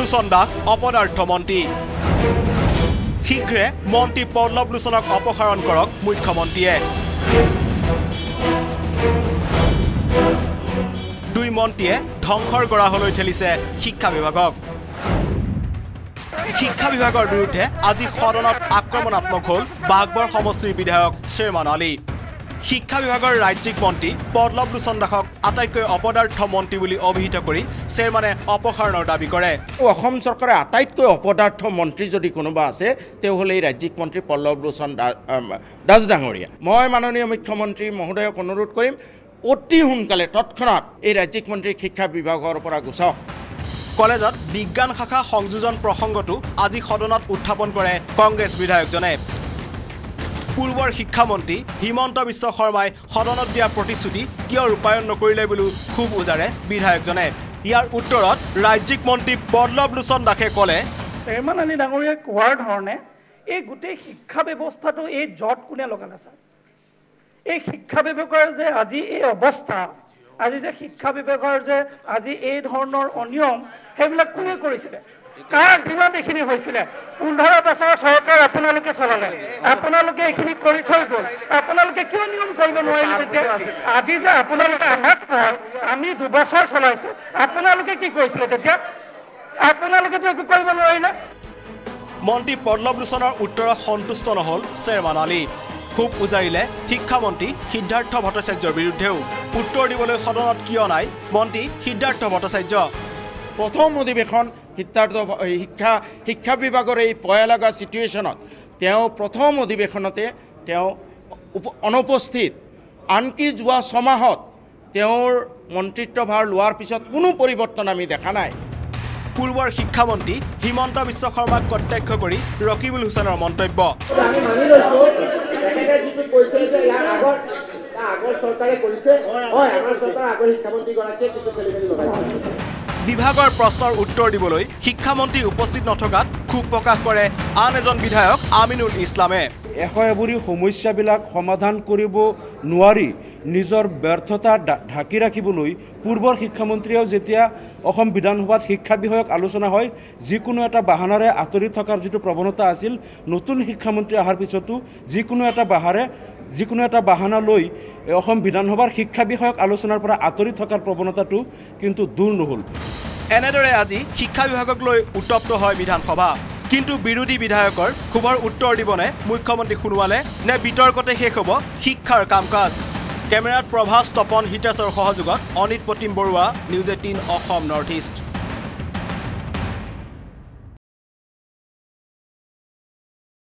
লোচন দাস অপদাৰ্থ মন্ত্ৰী। শীঘ্ৰে মন্ত্ৰী পল্লৱ লোচনক অপসাৰণ কৰক মুখ্যমন্ত্ৰীয়ে। দুই মন্ত্ৰীয়ে ধ্বংসৰ গৰাহলৈ ঠেলিছে শিক্ষা বিভাগক। শিক্ষা বিভাগৰ বিৰুদ্ধে আজি সদনত আক্ৰমণাত্মক হ'ল বাঘবৰ সমষ্টিৰ বিধায়ক শ্বেৰমান আলী। শিক্ষা বিভাগৰ ৰাজ্যিক মন্ত্ৰী পল্লৱ লোচন দাসক আটাইতকৈ অপদাৰ্থ মন্ত্ৰী বুলি অভিহিত কৰি শ্বেৰমানে অপসাৰণৰ দাবী কৰে। অসম চৰকাৰে আটাইতকৈ অপদাৰ্থ মন্ত্ৰী যদি কোনোবা আছে তেওঁ হ'ল এই ৰাজ্যিক মন্ত্ৰী পল্লৱ লোচন দাস ডাঙৰীয়া মই মাননীয় মুখ্যমন্ত্ৰী মহোদয়ক অনুৰোধ কৰিম অতি সোনকালে তৎক্ষণাত এই ৰাজ্যিক মন্ত্ৰীক শিক্ষা বিভাগৰ পৰা গুচাওক। কলেজত বিজ্ঞান শাখা সংযোজন প্ৰসংগটো আজি সদনত উত্থাপন কৰে কংগ্ৰেছ বিধায়কজনে। পূৰ্বৰ শিক্ষামন্ত্ৰী হিমন্ত বিশ্ব শৰ্মাই সদনত দিয়া প্ৰতিশ্ৰুতি কিয় ৰূপায়ণ নকৰিলে বুলিও ক্ষোভ উজাৰে বিধায়কজনে। ইয়াৰ উত্তৰত ৰাজ্যিক মন্ত্ৰী পল্লৱ লোচন দাসে ক'লে আলী ডাঙৰীয়াই কোৱাৰ ধৰণে এই গোটেই শিক্ষা ব্যৱস্থাটো এই জট কোনে লগালে ছাৰ এই শিক্ষা বিভাগৰ যে আজি এই অৱস্থা আজি যে শিক্ষা বিভাগৰ যে আজি এই ধৰণৰ অনিয়ম সেইবিলাক কোনে কৰিছিলে? কাৰ দিনত এইখিনি হৈছিলে? পোন্ধৰ বছৰ চৰকাৰ আপোনালোকে চলালে। আপোনালোকে এইখিনি কৰি থৈ গ'ল। আপোনালোকে কিয় নিয়ম কৰিব নোৱাৰিলে তেতিয়া? আজি যে আপোনালোকে কয় আমি দুবছৰ চলাইছো। আপোনালোকে কি কৰিছিলে তেতিয়া? আপোনালোকেতো একো কৰিব নোৱাৰিলে। মন্ত্ৰী পল্লৱ লোচনৰ উত্তৰত সন্তুষ্ট নহ'ল শ্বেৰমান আলী। ক্ষোভ উজাৰিলে শিক্ষামন্ত্ৰী সিদ্ধাৰ্থ ভট্টাচাৰ্যৰ বিৰুদ্ধেও। উত্তৰ দিবলৈ সদনত কিয় নাই? মন্ত্ৰী সিদ্ধাৰ্থ ভট্টাচাৰ্য। প্ৰথম অধিৱেশন এই শিক্ষা শিক্ষা বিভাগৰ এই পয়া লগা ছিটুৱেশ্যনত তেওঁ প্ৰথম অধিৱেশনতে তেওঁ অনুপস্থিত। আনকি যোৱা ছমাহত তেওঁৰ মন্ত্ৰিত্বভাৰ লোৱাৰ পিছত কোনো পৰিৱৰ্তন আমি দেখা নাই। পূৰ্বৰ শিক্ষামন্ত্ৰী হিমন্ত বিশ্ব শৰ্মাক প্ৰত্যক্ষ কৰি ৰকিবুল হুছেইনৰ মন্তব্য। আমি মানি লৈছো তেখেতে যিটো কৈছে যে ইয়াৰ আগত তাৰ আগৰ চৰকাৰে কৰিছে হয় আমাৰ চৰকাৰৰ আগৰ শিক্ষামন্ত্ৰীগৰাকীয়ে কিছু খেলি মেলি লগাইছে। বিভাগৰ প্ৰশ্নৰ উত্তৰ দিবলৈ শিক্ষামন্ত্ৰী উপস্থিত নথকাত ক্ষোভ প্ৰকাশ কৰে আন এজন বিধায়ক আমিনুল ইছলামে। এশ এবুৰি সমস্যাবিলাক সমাধান কৰিব নোৱাৰি নিজৰ ব্যৰ্থতা ঢাকি ৰাখিবলৈ পূৰ্বৰ শিক্ষামন্ত্ৰীয়েও যেতিয়া অসম বিধানসভাত শিক্ষা বিষয়ক আলোচনা হয় যিকোনো এটা বাহানাৰে আঁতৰি থকাৰ যিটো প্ৰৱণতা আছিল নতুন শিক্ষামন্ত্ৰী অহাৰ পিছতো যিকোনো এটা বাহাৰে যিকোনো এটা বাহানা লৈ অসম বিধানসভাৰ শিক্ষা বিষয়ক আলোচনাৰ পৰা আঁতৰি থকাৰ প্ৰৱণতাটো কিন্তু দূৰ নহ'ল। এনেদৰে আজি শিক্ষা বিভাগক লৈ উত্তপ্ত হয় বিধানসভা। কিন্তু বিৰোধী বিধায়কৰ ক্ষোভৰ উত্তৰ দিবনে মুখ্যমন্ত্ৰী সোণোৱালে নে বিতৰ্কতে শেষ হ'ব শিক্ষাৰ কাম কাজ কেমেৰাত প্ৰভাস তপন হিতেশৰ সহযোগত Anit Pratim Baruah news eighteen Assam north east.